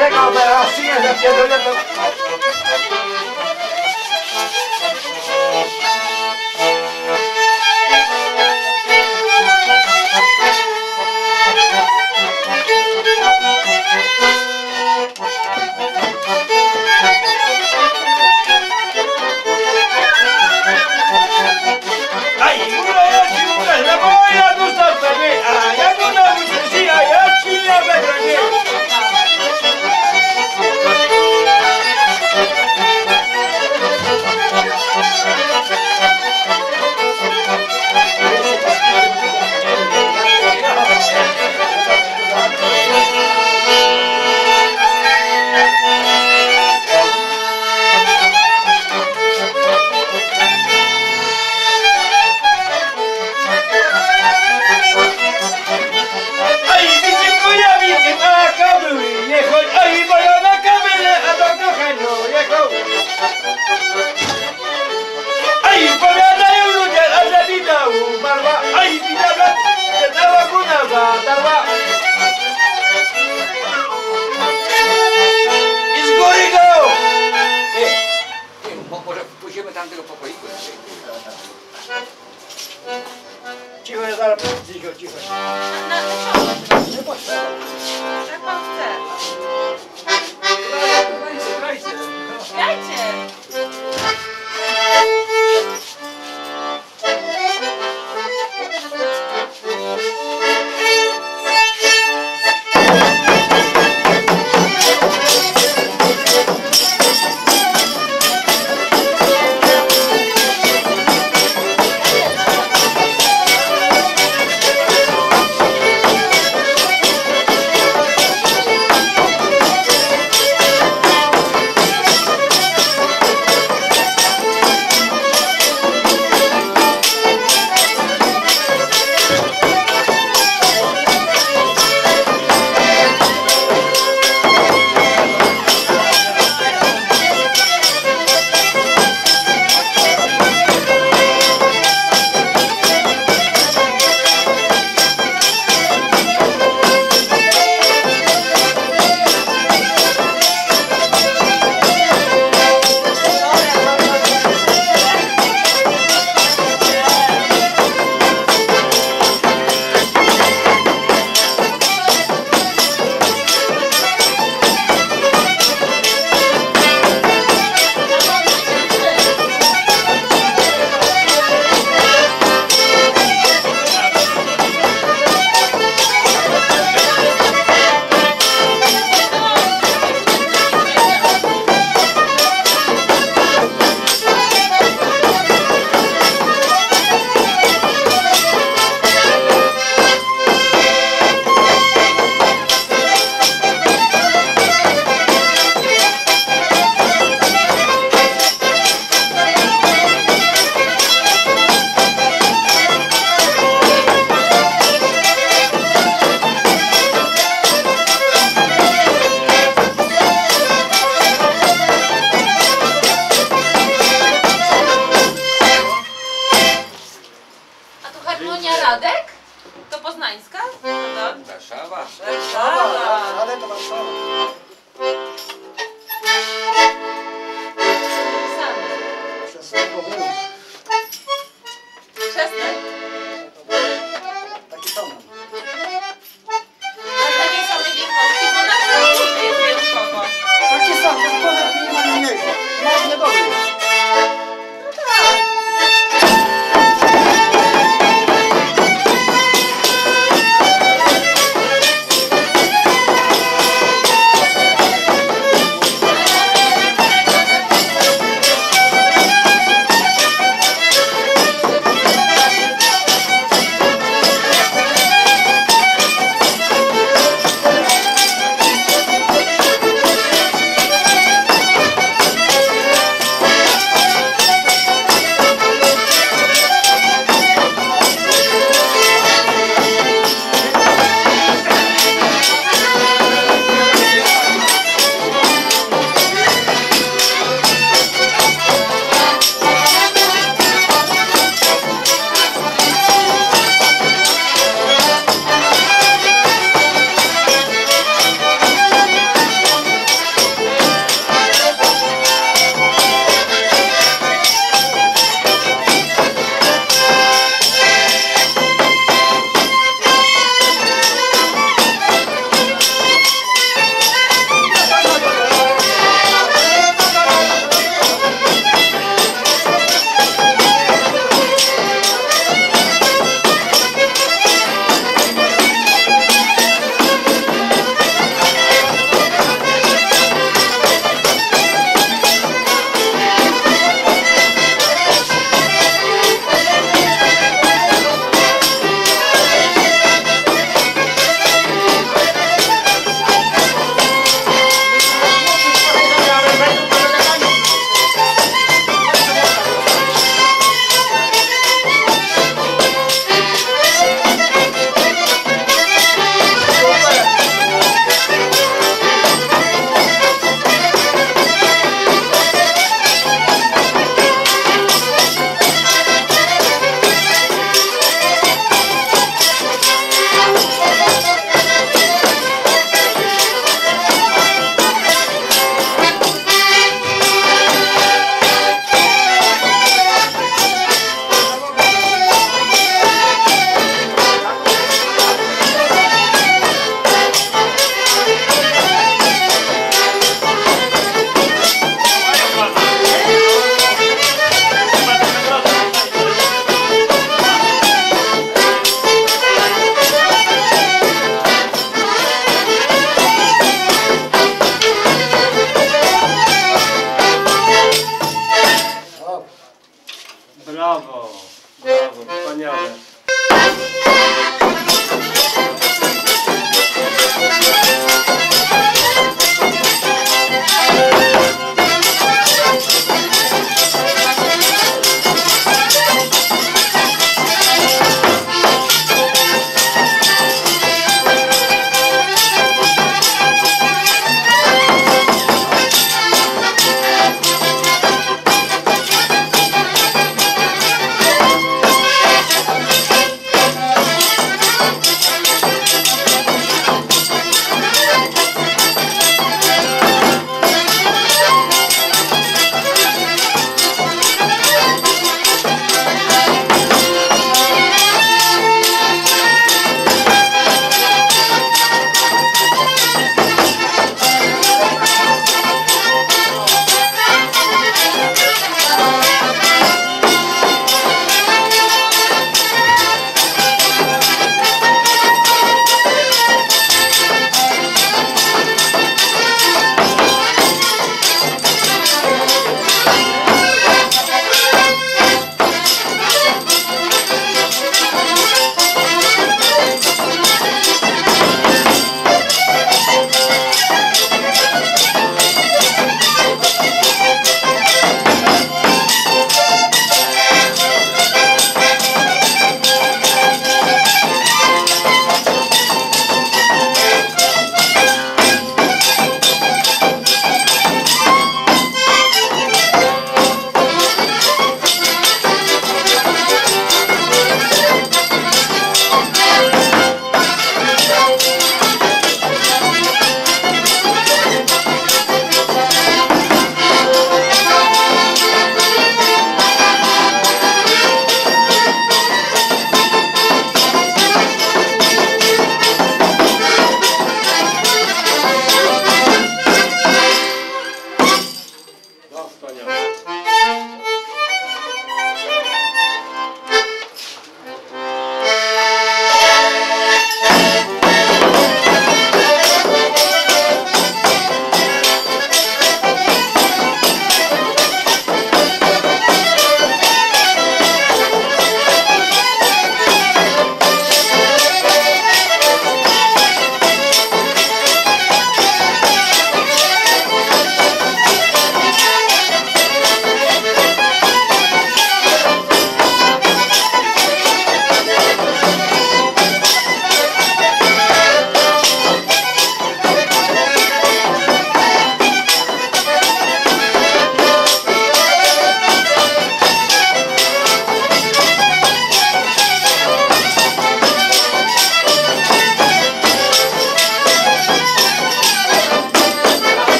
Venga, pero así es, haciendo Cicho, ja zaraz... Cicho, cicho. Na co? Nie potrzeba. Jak pan chce. Grajcie, grajcie. Grajcie.